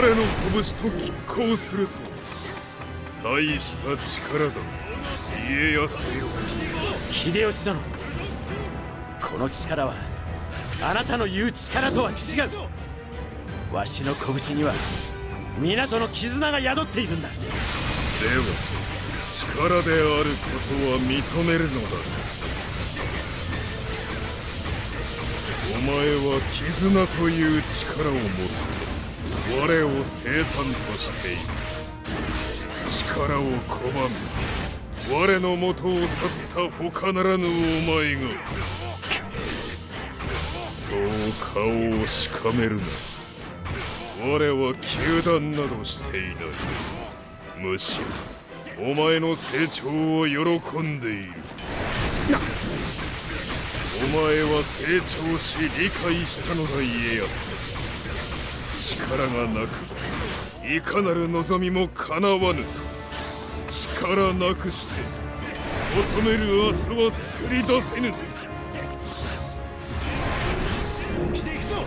我の拳と拮抗すると大した力だ。家康よ。秀吉殿。この力はあなたの言う力とは違う。わしの拳には港の絆が宿っているんだ。では力であることは認めるのだ。お前は絆という力を持って我を生産としている力を拒む我の元を去った他ならぬお前がそう顔をしかめるな我は球団などしていない。むしろお前の成長を喜んでいる。お前は成長し理解したのだ家康。力がなくいかなる望みもかなわぬ。と力なくして求める明日は作り出せぬ。と来ていくぞ。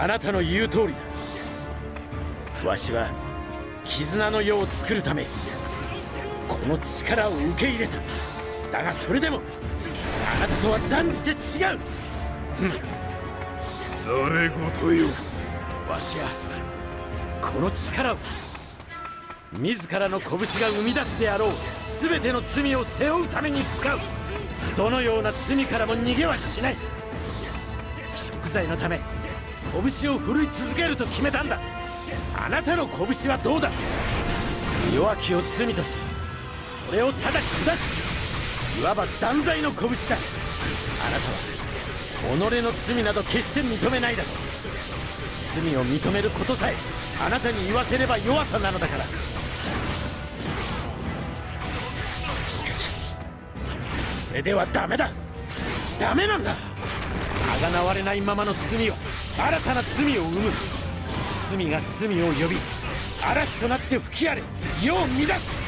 あなたの言う通りだ。わしは絆の世を作るためこの力を受け入れた。だがそれでもあなたとは断じて違う。ざれ言よ。わしはこの力を自らの拳が生み出すであろう全ての罪を背負うために使う。どのような罪からも逃げはしない。食材のため拳を振るい続けると決めたんだ。あなたの拳はどうだ。弱きを罪としそれをただ砕く。いわば断罪の拳だ。あなたは己の罪など決して認めないだろう。罪を認めることさえあなたに言わせれば弱さなのだから。しかしそれではダメだ。ダメなんだ。あがなわれないままの罪は新たな罪を生む。罪が罪を呼び嵐となって吹き荒れ世を乱す。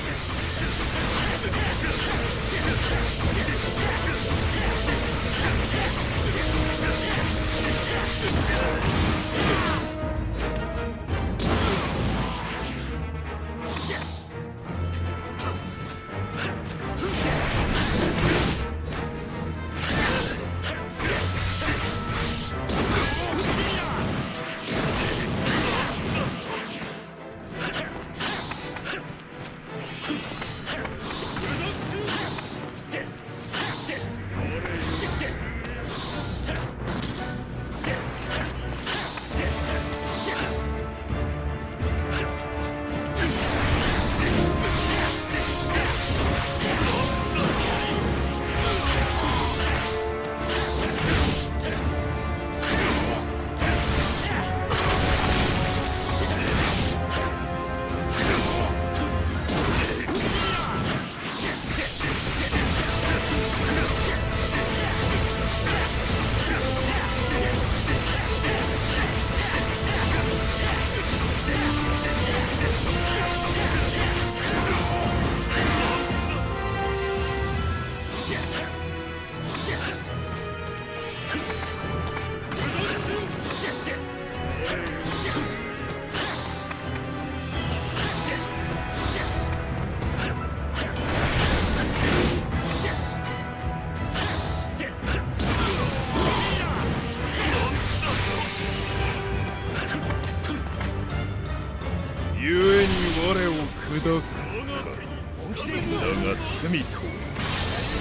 罪と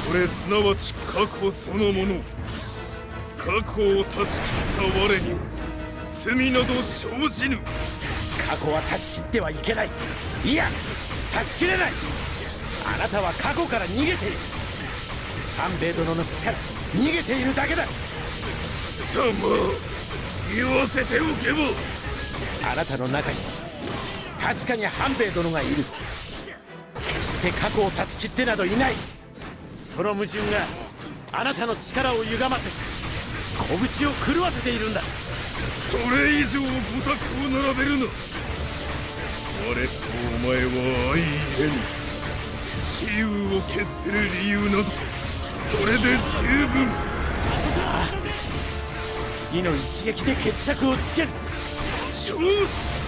それすなわち過去そのもの。過去を断ち切った我に罪など生じぬ。過去は断ち切ってはいけない。いや断ち切れない。あなたは過去から逃げている。半兵衛殿の死から逃げているだけだ。貴様言わせておけば。あなたの中に確かに半兵衛殿がいる。決して過去を断ち切ってなどいない。その矛盾があなたの力を歪ませ拳を狂わせているんだ。それ以上五作を並べるな。我とお前は相入れぬ自由を決する理由などそれで十分。次の一撃で決着をつける。よし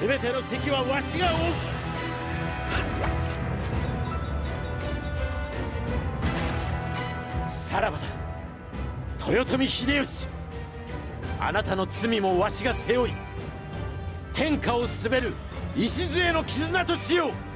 すべての席はわしが追う。さらばだ。豊臣秀吉。あなたの罪もわしが背負い天下を滑る礎の絆としよう。